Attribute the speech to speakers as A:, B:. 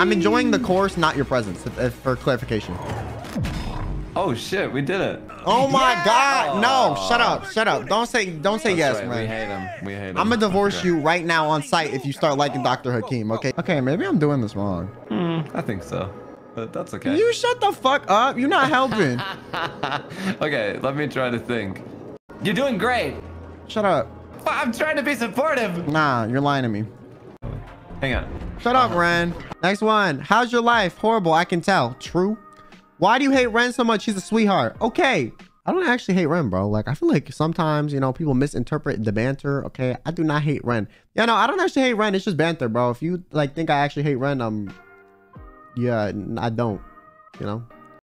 A: I'm enjoying the course, not your presence, if, if, for clarification.
B: Oh shit, we did it.
A: Oh my god, no! Shut up, shut up! Don't say, don't say yes,
B: Right,
A: man.
B: We hate him. We hate him.
A: I'm gonna divorce
B: Okay.
A: you right now on sight if you start liking Dr. Hakim, okay? Okay, maybe I'm doing this wrong.
B: Hmm, I think so, but that's okay.
A: You shut the fuck up. You're not helping.
B: okay, let me try to think. You're doing great.
A: Shut up.
B: I'm trying to be supportive.
A: Nah, you're lying to me.
B: Hang on.
A: Shut up, Ren. Next one. How's your life? Horrible, I can tell. True. Why do you hate Ren so much? She's a sweetheart. Okay. I don't actually hate Ren, bro. Like, I feel like sometimes, you know, people misinterpret the banter. Okay. I do not hate Ren. Yeah, no, I don't actually hate Ren. It's just banter, bro. If you, like, think I actually hate Ren, um, yeah, I don't, you know?